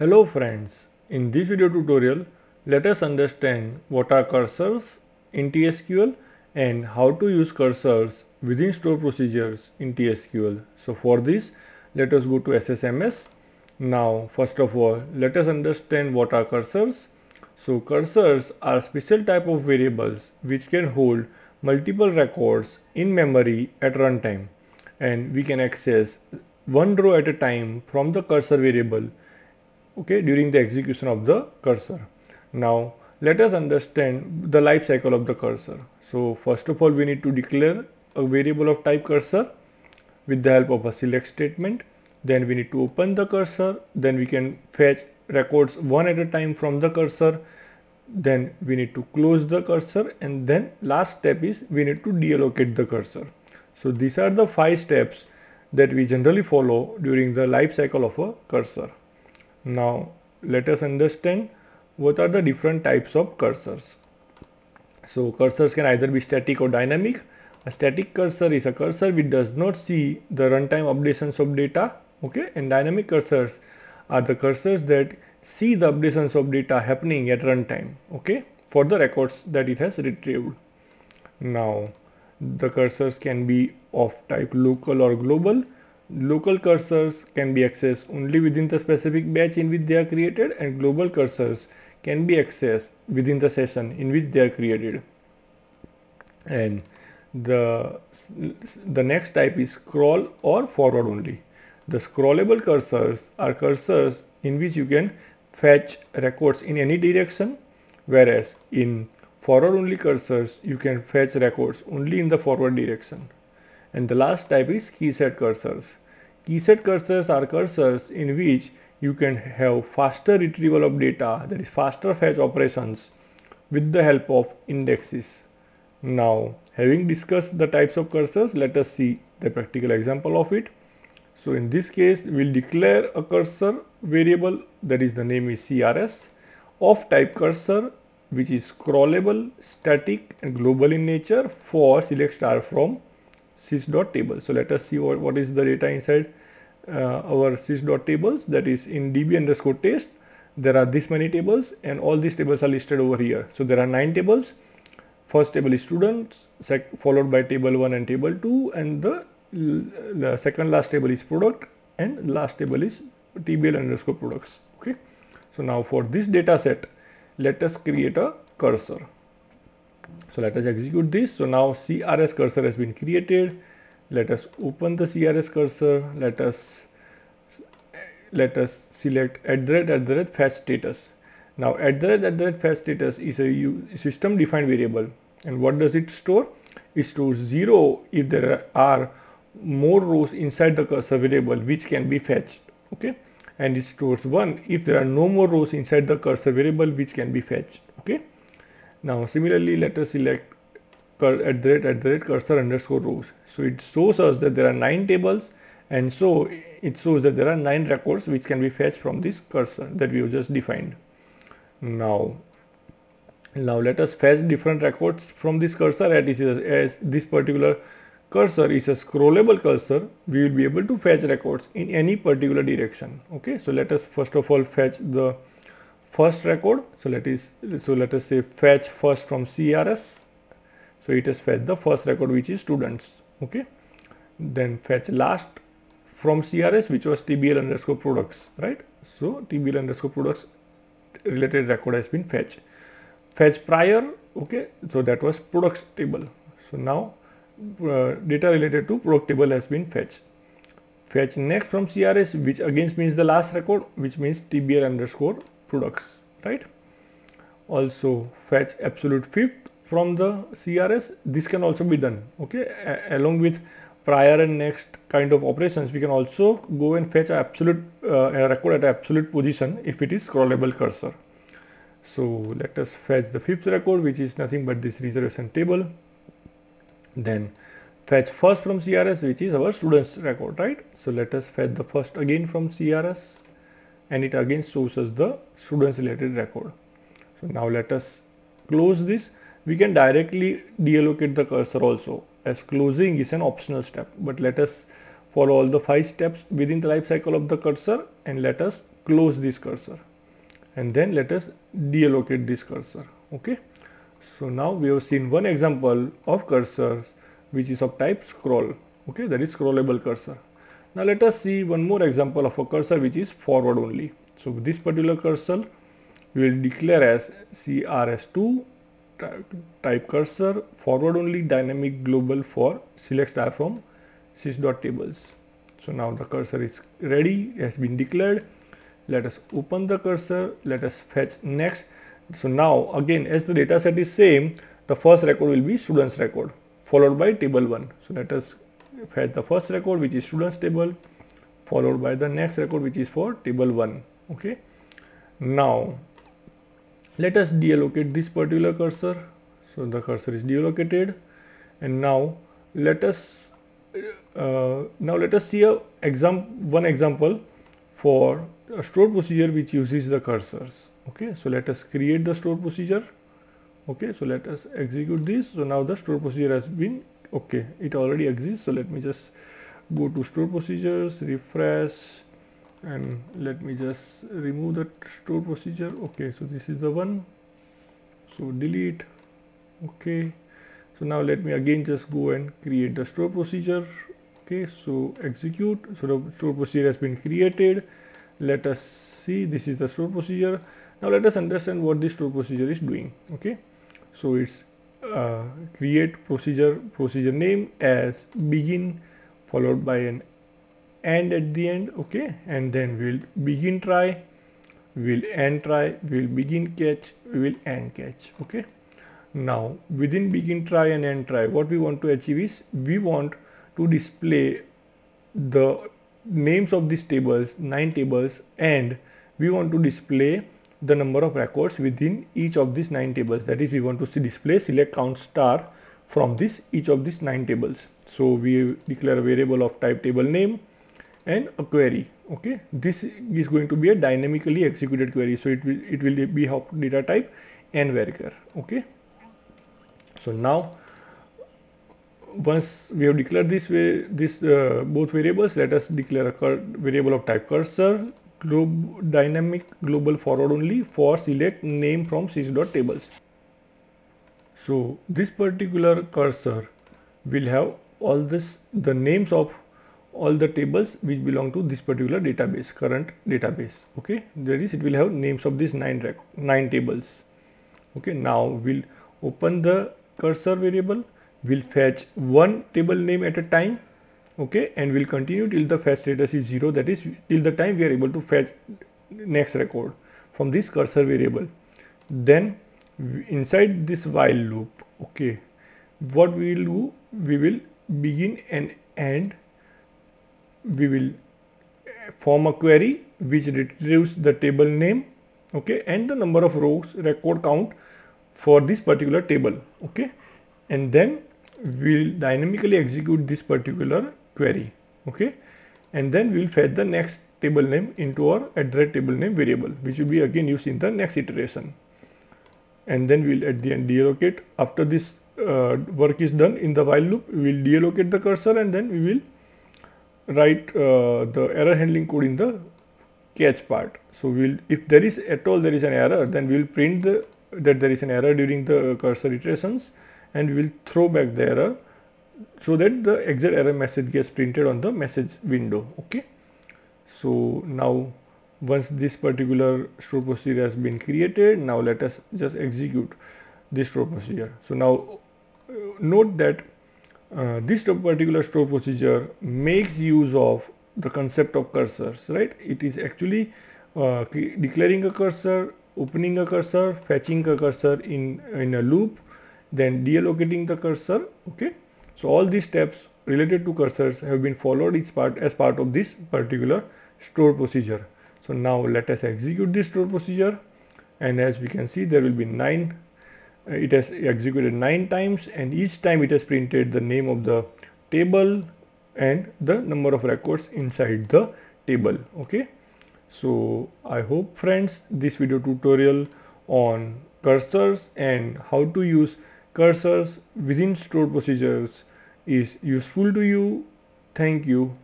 Hello friends, in this video tutorial let us understand what are cursors in TSQL and how to use cursors within store procedures in TSQL. So for this let us go to SSMS. Now first of all let us understand what are cursors. So cursors are special type of variables which can hold multiple records in memory at runtime and we can access one row at a time from the cursor variable okay during the execution of the cursor. Now let us understand the life cycle of the cursor. So first of all we need to declare a variable of type cursor with the help of a select statement. Then we need to open the cursor. Then we can fetch records one at a time from the cursor. Then we need to close the cursor. And then last step is we need to deallocate the cursor. So these are the five steps that we generally follow during the life cycle of a cursor now let us understand what are the different types of cursors. So cursors can either be static or dynamic. A static cursor is a cursor which does not see the runtime updations of data okay and dynamic cursors are the cursors that see the updations of data happening at runtime okay for the records that it has retrieved. Now the cursors can be of type local or global Local cursors can be accessed only within the specific batch in which they are created and global cursors can be accessed within the session in which they are created. And the, the next type is scroll or forward only. The scrollable cursors are cursors in which you can fetch records in any direction whereas in forward only cursors you can fetch records only in the forward direction. And the last type is key set cursors. Keyset cursors are cursors in which you can have faster retrieval of data that is faster fetch operations with the help of indexes. Now having discussed the types of cursors let us see the practical example of it. So in this case we will declare a cursor variable that is the name is CRS of type cursor which is scrollable, static and global in nature for select star from sys.table. So let us see what, what is the data inside uh, our sys.tables that is in db underscore test. There are this many tables and all these tables are listed over here. So there are nine tables. First table is students, followed by table 1 and table 2 and the, the second last table is product and last table is tbl underscore products. Okay. So now for this data set, let us create a cursor. So let us execute this. So now CRS cursor has been created. Let us open the CRS cursor. Let us let us select the rate fetch status. Now the rate fetch status is a system defined variable. And what does it store? It stores 0 if there are more rows inside the cursor variable which can be fetched. Okay. And it stores 1 if there are no more rows inside the cursor variable which can be fetched. Okay. Now similarly let us select at the rate at the rate cursor underscore rows. So it shows us that there are 9 tables and so it shows that there are 9 records which can be fetched from this cursor that we have just defined. Now now let us fetch different records from this cursor as this particular cursor is a scrollable cursor we will be able to fetch records in any particular direction okay so let us first of all fetch the first record so let us so let us say fetch first from CRS so it has fetched the first record which is students okay? Then fetch last from CRS which was TBL underscore products right? So TBL underscore products related record has been fetched. Fetch prior okay? So that was products table. So now uh, data related to product table has been fetched. Fetch next from CRS which again means the last record which means TBL underscore products right? Also fetch absolute fifth from the CRS this can also be done okay A along with prior and next kind of operations we can also go and fetch absolute uh, a record at absolute position if it is scrollable cursor so let us fetch the fifth record which is nothing but this reservation table then fetch first from CRS which is our students record right so let us fetch the first again from CRS and it again shows us the students related record. So now let us close this. We can directly deallocate the cursor also. As closing is an optional step but let us follow all the five steps within the life cycle of the cursor and let us close this cursor. And then let us deallocate this cursor okay? So now we have seen one example of cursors which is of type scroll okay? That is scrollable cursor. Now let us see one more example of a cursor which is forward only. So this particular cursor we will declare as crs2 type cursor forward only dynamic global for select star from sys.tables so now the cursor is ready has been declared. Let us open the cursor let us fetch next. So now again as the data set is same the first record will be students record followed by table 1 so let us fetch the first record which is students table followed by the next record which is for table 1 okay? Now let us deallocate this particular cursor. So the cursor is deallocated. And now let us uh, now let us see a exam one example for a store procedure which uses the cursors. Okay so let us create the store procedure. Okay so let us execute this. So now the store procedure has been okay it already exists. So let me just go to store procedures refresh and let me just remove the store procedure. Okay so this is the one. So delete. Okay. So now let me again just go and create the store procedure. Okay so execute. So the store procedure has been created. Let us see. This is the store procedure. Now let us understand what this store procedure is doing. Okay so it's uh, create procedure procedure name as begin followed by an and at the end okay and then we'll begin try we'll end try we'll begin catch we will end catch okay. Now within begin try and end try what we want to achieve is we want to display the names of these tables nine tables and we want to display the number of records within each of these nine tables. That is we want to see display select count star from this each of these nine tables. So we declare a variable of type table name and a query okay? This is going to be a dynamically executed query so it will it will be of data type nvarchar okay? So now once we have declared this way this uh, both variables let us declare a variable of type cursor globe dynamic global forward only for select name from sys.tables so this particular cursor will have all this the names of all the tables which belong to this particular database current database okay? That is it will have names of these nine rec nine tables okay? Now we'll open the cursor variable we will fetch one table name at a time okay? And we'll continue till the fetch status is zero that is till the time we are able to fetch next record from this cursor variable. Then inside this while loop okay? What we will do we will begin and end we will form a query which retrieves the table name okay and the number of rows record count for this particular table okay and then we'll dynamically execute this particular query okay and then we'll fetch the next table name into our address table name variable which will be again used in the next iteration. And then we'll at the end deallocate after this uh, work is done in the while loop we will deallocate the cursor and then we will write uh, the error handling code in the catch part. So we'll if there is at all there is an error then we will print the, that there is an error during the cursor iterations and we will throw back the error so that the exit error message gets printed on the message window okay so now once this particular store procedure has been created now let us just execute this store procedure so now uh, note that uh, this particular store procedure makes use of the concept of cursors right? It is actually uh, declaring a cursor opening a cursor fetching a cursor in in a loop then deallocating the cursor okay? So all these steps related to cursors have been followed each part as part of this particular store procedure. So now let us execute this store procedure and as we can see there will be nine Uh, it has executed nine times and each time it has printed the name of the table and the number of records inside the table okay? So i hope friends this video tutorial on cursors and how to use cursors within stored procedures is useful to you. Thank you